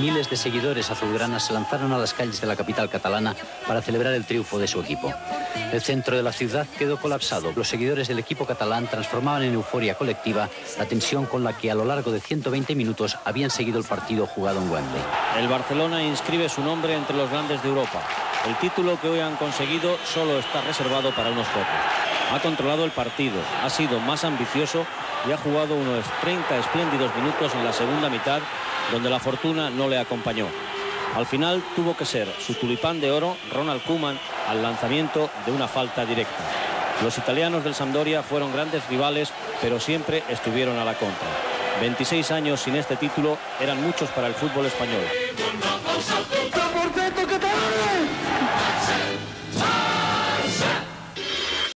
Miles de seguidores azulgranas se lanzaron a las calles de la capital catalana para celebrar el triunfo de su equipo. El centro de la ciudad quedó colapsado. Los seguidores del equipo catalán transformaban en euforia colectiva la tensión con la que a lo largo de 120 minutos habían seguido el partido jugado en Wembley. El Barcelona inscribe su nombre entre los grandes de Europa. El título que hoy han conseguido solo está reservado para unos pocos. Ha controlado el partido, ha sido más ambicioso y ha jugado unos 30 espléndidos minutos en la segunda mitad donde la fortuna no le acompañó. Al final tuvo que ser su tulipán de oro, Ronald Koeman, al lanzamiento de una falta directa. Los italianos del Sampdoria fueron grandes rivales, pero siempre estuvieron a la contra. 26 años sin este título eran muchos para el fútbol español.